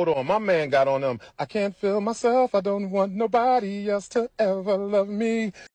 Hold on, my man got on them. I can't feel myself. I don't want nobody else to ever love me.